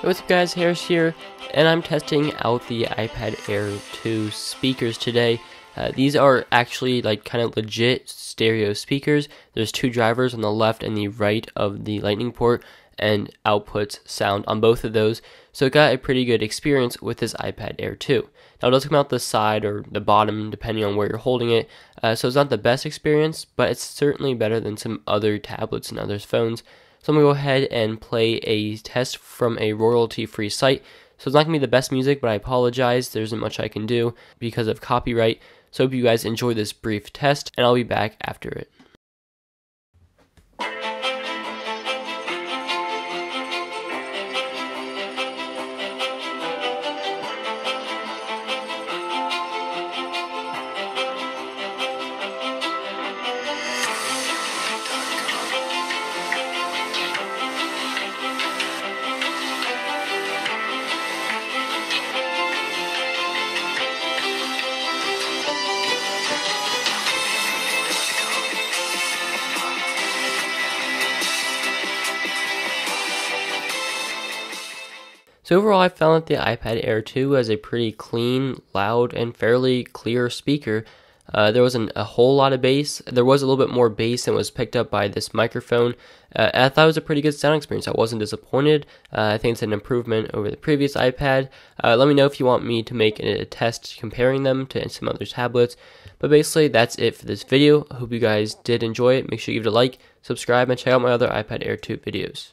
What's up guys, Harris here, and I'm testing out the iPad Air 2 speakers today. Uh, these are actually like kind of legit stereo speakers. There's two drivers on the left and the right of the lightning port and outputs sound on both of those. So it got a pretty good experience with this iPad Air 2. Now it does come out the side or the bottom depending on where you're holding it. Uh, so it's not the best experience, but it's certainly better than some other tablets and other phones. So I'm going to go ahead and play a test from a royalty free site. So it's not going to be the best music, but I apologize. There isn't much I can do because of copyright. So hope you guys enjoy this brief test, and I'll be back after it. So overall, I found that the iPad Air 2 has a pretty clean, loud, and fairly clear speaker. Uh, there wasn't a whole lot of bass. There was a little bit more bass than was picked up by this microphone. Uh, I thought it was a pretty good sound experience. I wasn't disappointed. Uh, I think it's an improvement over the previous iPad. Uh, let me know if you want me to make a test comparing them to some other tablets. But basically, that's it for this video. I hope you guys did enjoy it. Make sure you give it a like, subscribe, and check out my other iPad Air 2 videos.